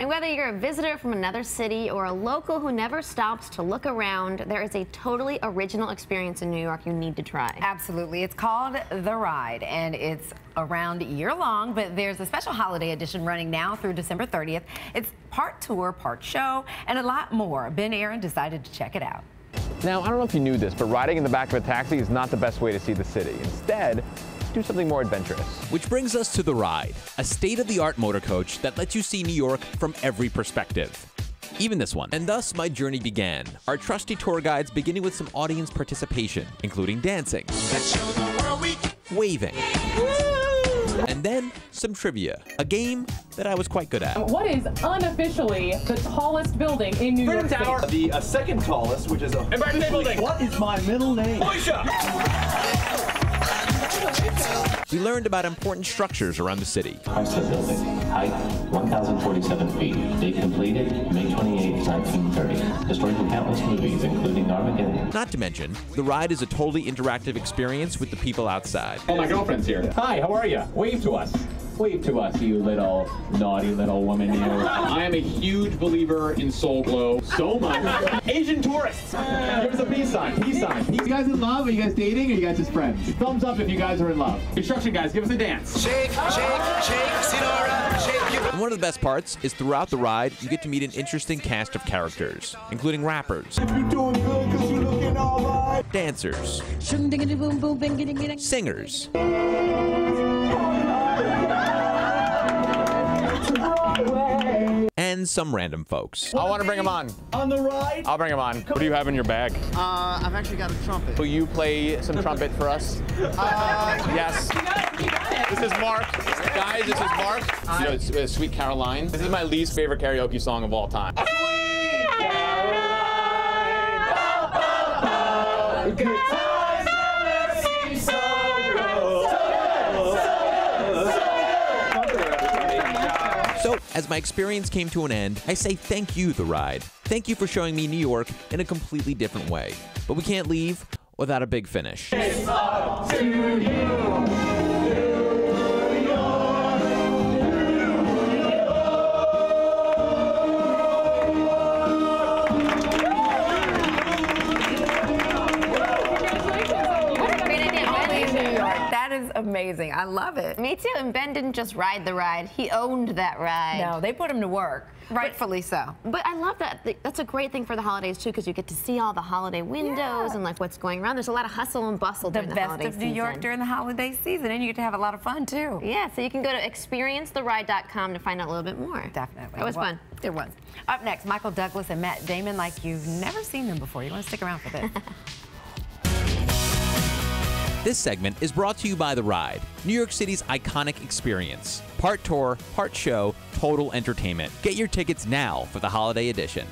And whether you're a visitor from another city or a local who never stops to look around, there is a totally original experience in New York you need to try. Absolutely. It's called The Ride, and it's around year long, but there's a special holiday edition running now through December 30th. It's part tour, part show, and a lot more. Ben Aaron decided to check it out. Now, I don't know if you knew this, but riding in the back of a taxi is not the best way to see the city. Instead, do something more adventurous. Which brings us to The Ride, a state-of-the-art motor coach that lets you see New York from every perspective. Even this one. And thus my journey began. Our trusty tour guides beginning with some audience participation, including dancing, waving, and then some trivia, a game that I was quite good at. What is unofficially the tallest building in New York Freedom Tower, City? the uh, second tallest, which is a Empire State Building. What is my middle name? We learned about important structures around the city. Chrysler Building, height 1,047 feet, date completed May 28, 1930. Destroyed in countless movies, including Armageddon. Not to mention, the ride is a totally interactive experience with the people outside. Oh, my girlfriend's here. Hi, how are you? Wave to us. Wave to us, you little naughty little woman, you. I am a huge believer in Soul Glow so much. Asian tourists, give us a peace sign, peace sign. You guys in love? Are you guys dating or are you guys just friends? Thumbs up if you guys are in love. Construction guys, give us a dance. Shake, shake, shake, Sinora, shake your And one of the best parts is throughout the ride, you get to meet an interesting cast of characters, including rappers, dancers, singers, and some random folks. I want to bring him on. On the ride? I'll bring him on. What do you have in your bag? Uh, I've actually got a trumpet. Will you play some trumpet for us? Uh, yes. This is Mark. Guys, this is Mark. You know, it's uh, Sweet Caroline. This is my least favorite karaoke song of all time. So, as my experience came to an end, I say thank you, The Ride. Thank you for showing me New York in a completely different way. But we can't leave without a big finish. Amazing. I love it. Me too. And Ben didn't just ride the ride; he owned that ride. No, they put him to work. Rightfully so. But I love that. That's a great thing for the holidays too, because you get to see all the holiday windows Yeah. and like what's going around. There's a lot of hustle and bustle The during the best holiday of New York season. during the holiday season, and you get to have a lot of fun too. Yeah, so you can go to experiencetheride.com to find out a little bit more. Definitely. It was Well, fun. It was. Up next, Michael Douglas and Matt Damon, like you've never seen them before. You want to stick around for this. This segment is brought to you by The Ride, New York City's iconic experience. Part tour, part show, total entertainment. Get your tickets now for the holiday edition.